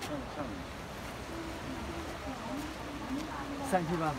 上上。三七八。